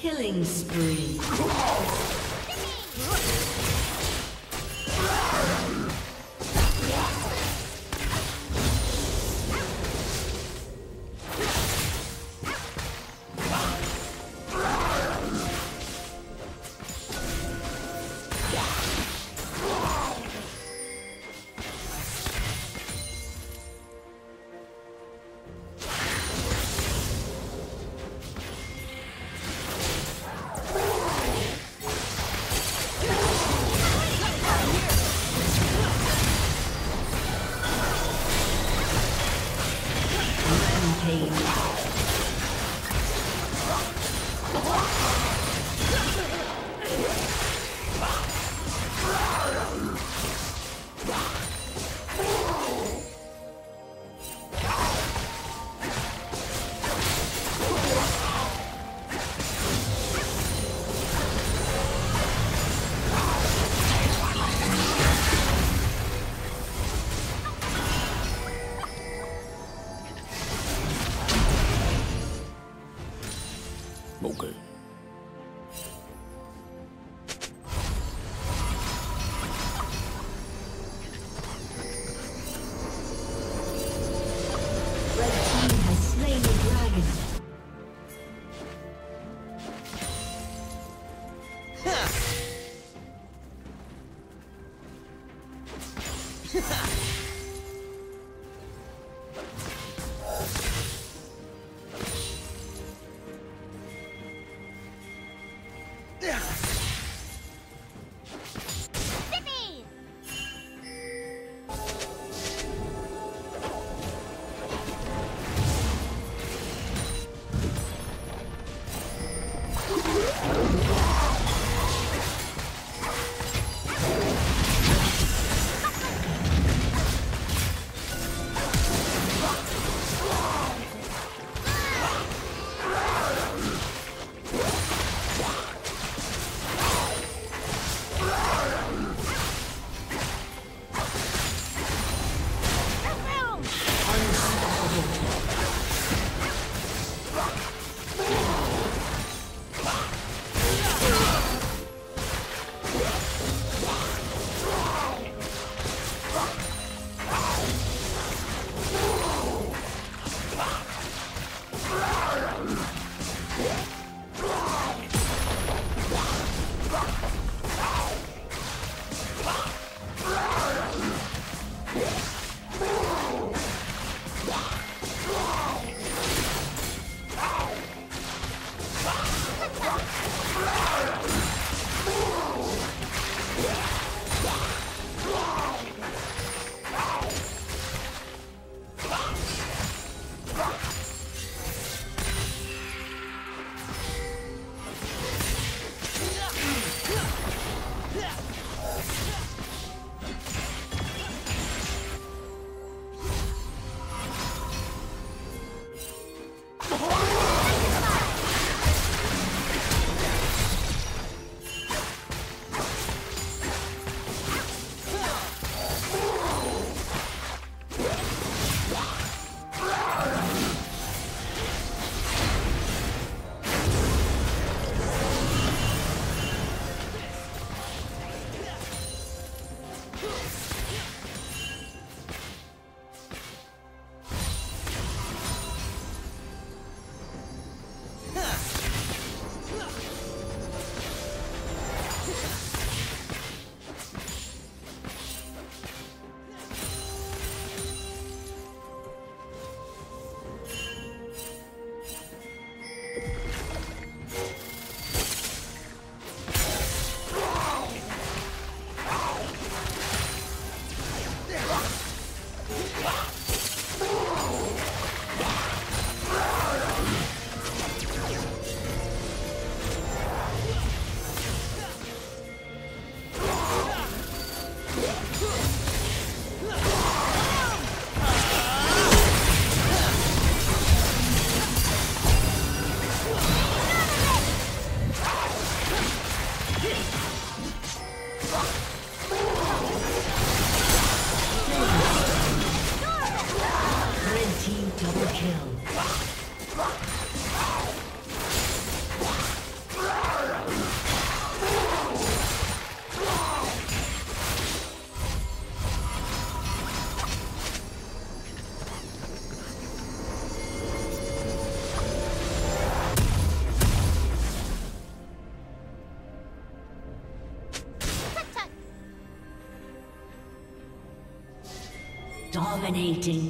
Killing spree. Ha ha! Dominating.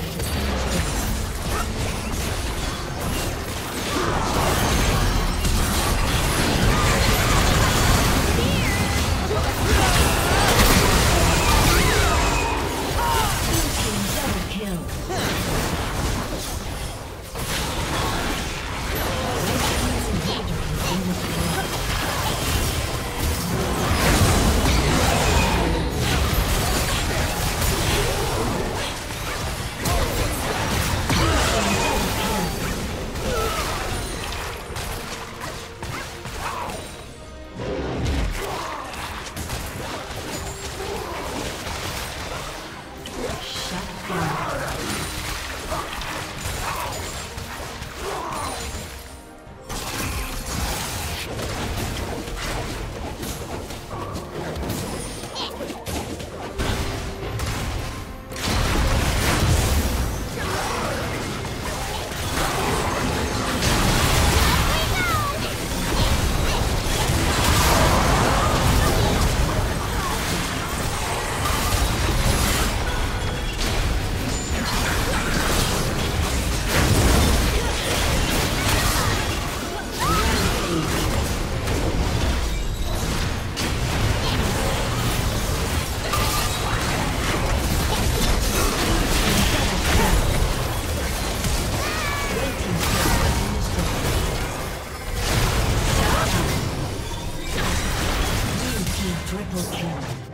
turret has been Triple kill.